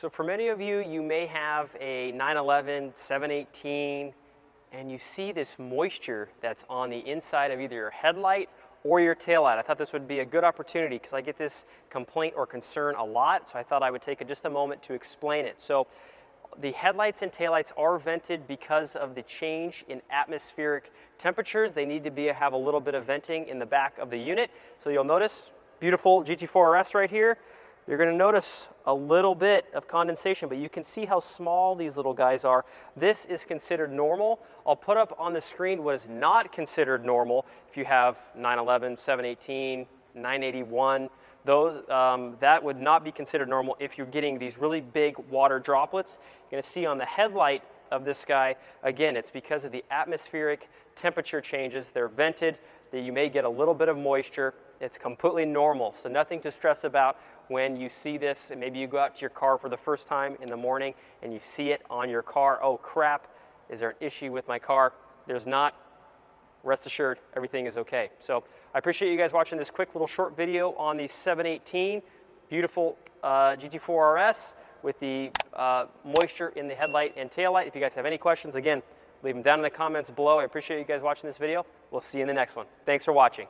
So for many of you, you may have a 911, 718, and you see this moisture that's on the inside of either your headlight or your taillight. I thought this would be a good opportunity because I get this complaint or concern a lot, so I thought I would take just a moment to explain it. So the headlights and taillights are vented because of the change in atmospheric temperatures. They need to be have a little bit of venting in the back of the unit. So you'll notice beautiful GT4 RS right here. You're going to notice a little bit of condensation, but you can see how small these little guys are. This is considered normal. I'll put up on the screen what is not considered normal if you have 911, 718, 981. Those, um, that would not be considered normal if you're getting these really big water droplets. You're going to see on the headlight of this guy, again, it's because of the atmospheric temperature changes. They're vented, that you may get a little bit of moisture. It's completely normal, so nothing to stress about when you see this. And maybe you go out to your car for the first time in the morning and you see it on your car. Oh crap, is there an issue with my car? There's not. Rest assured, everything is okay. So I appreciate you guys watching this quick little short video on the 718 beautiful uh, GT4 RS with the uh, moisture in the headlight and tail light. If you guys have any questions, again, leave them down in the comments below. I appreciate you guys watching this video. We'll see you in the next one. Thanks for watching.